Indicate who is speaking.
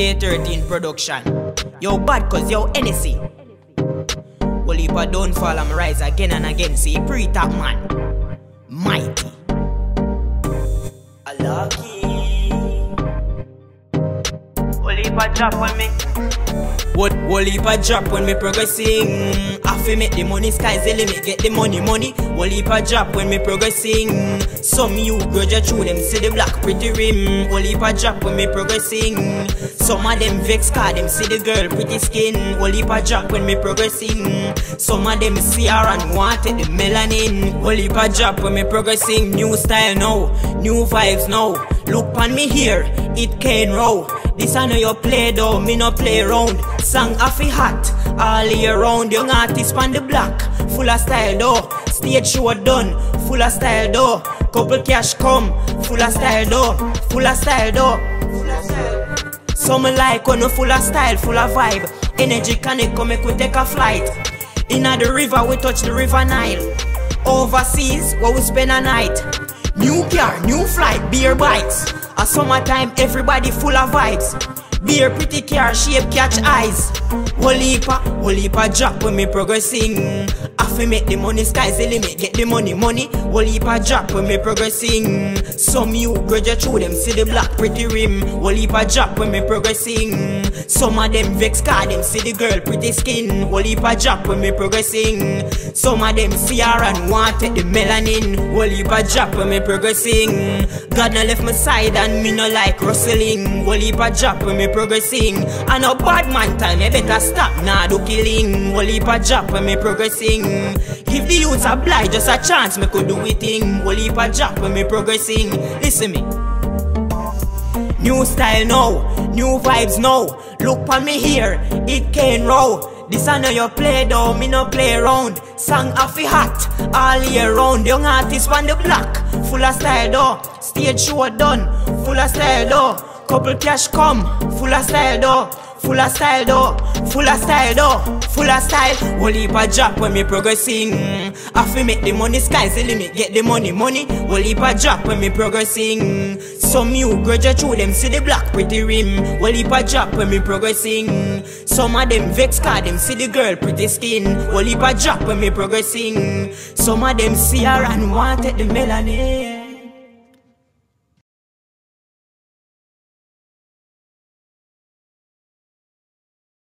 Speaker 1: K13 production. Yo bad cause yo NSC. Well if I don't fall I'm rise again and again. See pre-top man. Mighty. Lucky. Well if I drop on me. What whole heap a drop when me progressing. I fi make the money, sky's the limit, get the money, money. Whole heap a drop when me progressing. Some you grudge through them, see the black pretty rim. Whole heap a drop when me progressing. Some of them vex cause them see the girl pretty skin. Whole heap a drop when me progressing. Some of them see her and want the melanin. Whole heap a drop when me progressing. New style now, new vibes now. Look on me here, it can roll this I know you play though, me no play around. Song off hot, all year round. Young artist on the block, full of style though. Stage show done, full of style though. Couple cash come, full of style though. Full of style though. Some like when you full of style, full of vibe. Energy connect come make we take a flight. Inna the river we touch the river Nile. Overseas where we spend a night. New car, new flight, beer bites. A summertime, everybody full of vibes. Beer pretty car, shape catch eyes. Whole heapa, whole heapa drop when me progressing. I fi make the money, sky's the limit, get the money, money. Whole heapa drop when me progressing. Some you graduate through them, see the black pretty rim. Whole heapa drop when me progressing. Some of them vex cause them see the girl pretty skin. Whole heapa drop when me progressing. Some of them see her and want take the melanin. Whole heapa drop when me progressing. God no left my side and me no like rustling. Whole heapa drop when me progressing. I know bad man time, you better stop nah do killing. Whole heapa drop when me progressing. Give the youths a blind just a chance, me could do it thing. Whole heapa drop when me progressing. Listen me. New style now, new vibes now. Look on me here, it can roll. This I know you play though, me no play around. Song off hot, all year round. Young artist on the block, full of style though. Stage show done, full of style though. Couple cash come, full of style though. Full of style though, full of style though, full of style. Whole heap drop when me progressing. I fi make the money, sky's the limit, get the money, money. Whole heap drop when me progressing. Some you graduate through them, see the black pretty rim. Whole heap drop when me progressing. Some of them vex cause them see the girl pretty skin. Whole heap drop when me progressing. Some of them see her and want the melanin.